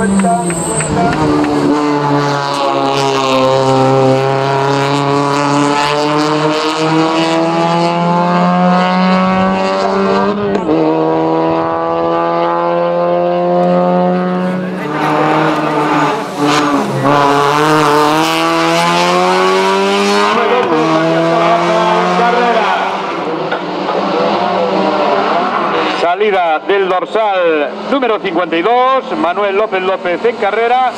cuenta. Dorsal número 52, Manuel López López en carrera.